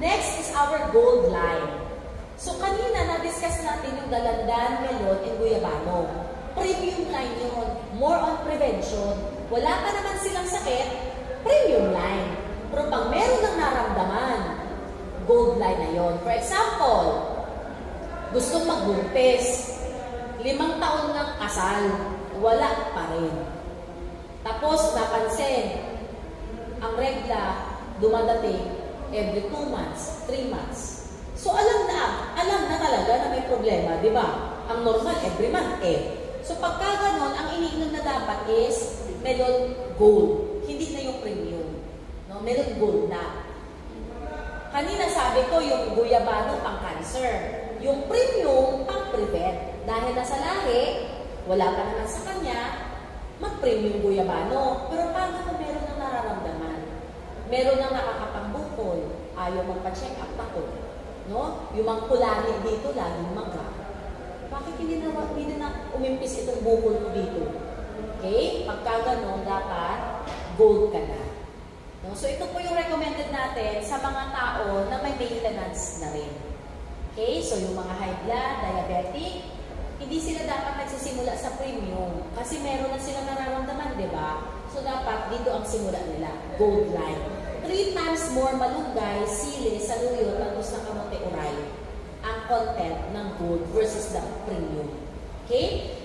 Next is our gold line. So kanina na-discuss natin yung dalandan, melon, and guyabano. Premium line yun. More on prevention. Wala pa naman silang sakit, premium line. Pero pag meron ng naramdaman, gold line na yon. For example, gustong magbuntis, limang taon ng kasal, wala pa rin. Tapos napansin, ang regla dumadating every 2 months, 3 months. So alam na, alam na talaga na may problema, di ba? Ang normal, every month eh. So pagka ganon, ang iniinom na dapat is melon gold. Hindi na yung premium. No? Melon gold na. Kanina sabi ko, yung guyabano pang cancer. Yung premium pang prevent. Dahil nasa lahi, wala pa naman sa kanya, mag-premium guyabano. Pero paano kung meron ng nararamdaman? Meron nang nakakapangbukol, ayaw magpa-check up ako. No? Yung mga kulani dito, laging maga. Bakit hindi na, hindi na umimpis itong bukol ko dito? Okay? Pagka ganun, dapat gold ka na. No? So, ito po yung recommended natin sa mga tao na may maintenance na rin. Okay? So, yung mga high blood, diabetic, hindi sila dapat nagsisimula sa premium kasi meron na silang nararamdaman, di ba? So, dapat dito ang simula nila, gold line three times more malunggay, sili, saluyo, tagos ng kamote uray ang content ng gold versus the premium. Okay?